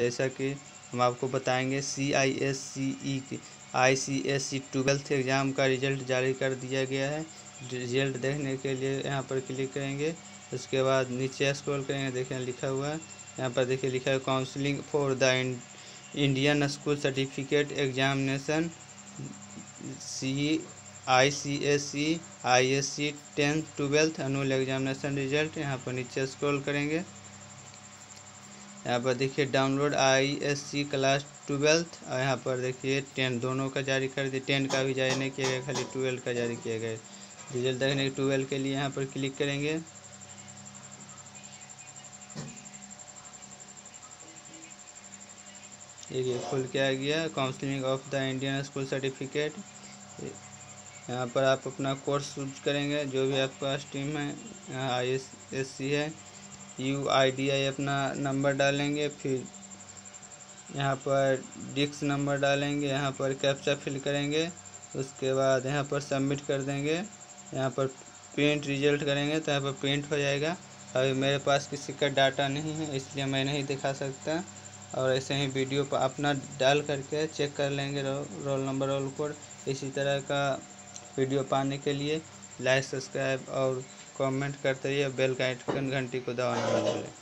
जैसा कि हम आपको बताएँगे C I S C E I C S C twelfth exam का रिज़ल्ट जारी कर दिया गया है। रिज़ल्ट देखने के लिए यहाँ पर क्लिक करेंगे, उसके बाद नीचे स्क्रॉल करेंगे, देखें लिखा हुआ है। यहाँ पर देखिए लिखा है counselling for the Indian school certificate examination C I C S C I S C tenth twelfth annual examination result यहाँ पर नीचे स्क्रॉल करेंगे। यहाँ पर देखिए download I S C class twelfth और यहाँ पर देखिए टेन दोनों का जारी कर दिया टेन का भी जारी नहीं किया गया, खाली ट्वेल्व का जारी किया गया। रिज़ल्ट देखने के ट्वेल्व के लिए यहाँ पर क्लिक करेंगे। देखिए, खुल के आ गया counselling of the Indian school certificate यहाँ पर आप अपना कोर्स चूज़ करेंगे, जो भी आपका स्ट्रीम है, यहाँ आई एस एस सी है। यू आई डी आई अपना नंबर डालेंगे फिर यहाँ पर डिक्स नंबर डालेंगे यहाँ पर कैप्चा फिल करेंगे उसके बाद यहाँ पर सबमिट कर देंगे यहाँ पर प्रिंट रिज़ल्ट करेंगे तो यहाँ पर प्रिंट हो जाएगा। अभी मेरे पास किसी का डाटा नहीं है इसलिए मैं नहीं दिखा सकता। और ऐसे ही वीडियो पर अपना डाल करके चेक कर लेंगे roll, roll number roll code इसी तरह का वीडियो पाने के लिए लाइक सब्सक्राइब और कमेंट करते रहिए बेल का आइकन घंटी को दबाना ना भूलें।